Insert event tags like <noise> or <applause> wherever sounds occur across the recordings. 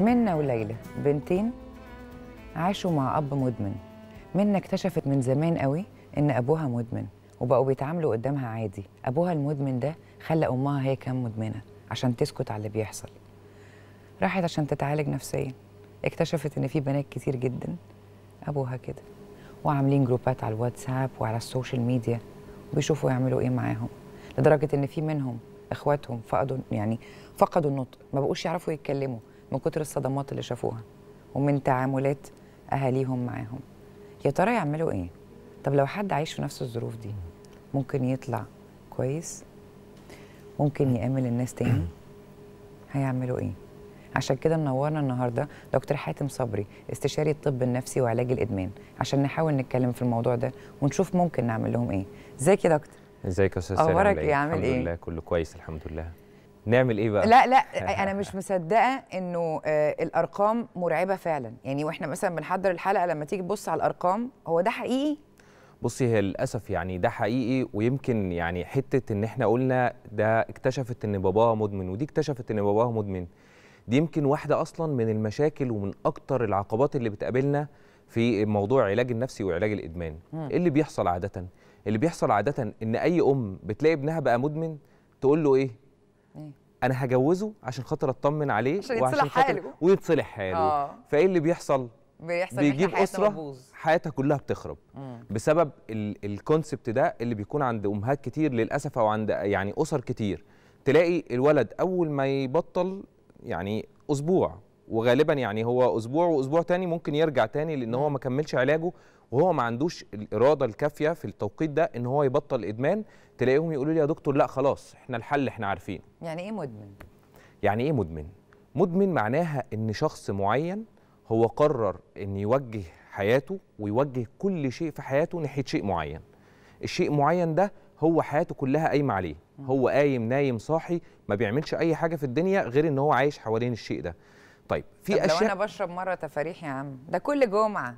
منا وليلى بنتين عاشوا مع أب مدمن. منا اكتشفت من زمان قوي إن أبوها مدمن وبقوا بيتعاملوا قدامها عادي. أبوها المدمن ده خلى أمها هي كمان مدمنة عشان تسكت على اللي بيحصل. راحت عشان تتعالج نفسيا. اكتشفت إن في بنات كتير جدا أبوها كده وعاملين جروبات على الواتساب وعلى السوشيال ميديا وبيشوفوا يعملوا إيه معاهم. لدرجة إن في منهم إخواتهم فقدوا يعني فقدوا النطق ما بقوش يعرفوا يتكلموا. من كتر الصدمات اللي شافوها ومن تعاملات أهاليهم معاهم. يا ترى يعملوا إيه؟ طب لو حد عايش في نفس الظروف دي ممكن يطلع كويس؟ ممكن يأمل الناس تاني؟ <clears throat> هيعملوا إيه؟ عشان كده منورنا النهارده دكتور حاتم صبري استشاري الطب النفسي وعلاج الإدمان عشان نحاول نتكلم في الموضوع ده ونشوف ممكن نعمل لهم إيه. إزيك يا دكتور؟ إزيك يا أستاذ سالم أخبارك عامل؟ عامل الحمد؟ لله كله كويس الحمد لله. نعمل إيه بقى؟ لا لا <laughs> أنا مش مصدقة إنه آه الأرقام مرعبة فعلا. يعني وإحنا مثلا بنحضر الحلقة لما تيجي تبص على الأرقام هو ده حقيقي؟ بصي هي للأسف يعني ده حقيقي ويمكن يعني حتة إن إحنا قلنا ده اكتشفت إن باباها مدمن ودي اكتشفت إن باباها مدمن. دي يمكن واحدة أصلا من المشاكل ومن أكتر العقبات اللي بتقابلنا في موضوع علاج النفسي وعلاج الإدمان. إيه اللي بيحصل عادة؟ اللي بيحصل عادة إن أي أم بتلاقي ابنها بقى مدمن تقول له إيه؟ إيه؟ أنا هجوزه عشان خاطر اطمن عليه عشان يتصلح خاطر حاله. ويتصلح حاله آه. فايه اللي بيحصل بيحصل بيجيب أسرة بتبوظ. حياتها كلها بتخرب مم. بسبب ال- الكونسبت ده اللي بيكون عند أمهات كتير للأسف أو عند يعني أسر كتير تلاقي الولد أول ما يبطل يعني أسبوع وغالبا يعني هو أسبوع وأسبوع تاني ممكن يرجع تاني لأن هو ما كملش علاجه وهو ما عندوش الإرادة الكافية في التوقيت ده إن هو يبطل إدمان. تلاقيهم يقولوا لي يا دكتور لا خلاص إحنا الحل إحنا عارفين. يعني إيه مدمن؟ يعني إيه مدمن؟ مدمن معناها إن شخص معين هو قرر إن يوجه حياته ويوجه كل شيء في حياته ناحية شيء معين. الشيء معين ده هو حياته كلها قايمة عليه. هو قايم نايم صاحي ما بيعملش أي حاجة في الدنيا غير إن هو عايش حوالين الشيء ده. طيب في طب لو أشياء أنا بشرب مرة تفاريح يا عم ده كل جمعة.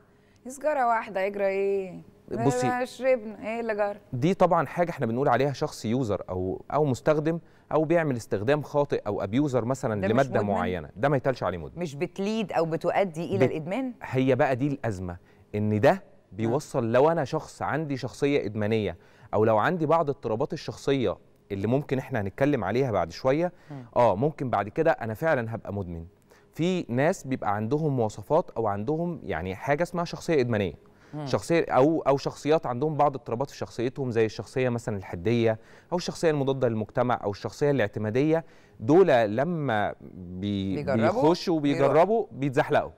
سجاره واحدة يجرى إيه؟ بصي. شربنا إيه اللي جرى؟ دي طبعا حاجة إحنا بنقول عليها شخص يوزر أو أو مستخدم أو بيعمل استخدام خاطئ أو أبيوزر مثلا لمادة؟ معينة. ده ما يتقالش عليه مدمن. مش بتليد أو بتؤدي إلى بت- الإدمان؟ هي بقى دي الأزمة إن ده بيوصل لو أنا شخص عندي شخصية إدمانية أو لو عندي بعض اضطرابات الشخصية اللي ممكن إحنا هنتكلم عليها بعد شوية آه ممكن بعد كده أنا فعلا هبقى مدمن. في ناس بيبقى عندهم مواصفات أو عندهم يعني حاجة اسمها شخصية إدمانية. شخصية أو أو شخصيات عندهم بعض اضطرابات في شخصيتهم زي الشخصية مثلا الحدية أو الشخصية المضادة للمجتمع أو الشخصية الاعتمادية. دول لما بي بيجربوا، بيخشوا وبيجربوا بيتزحلقوا.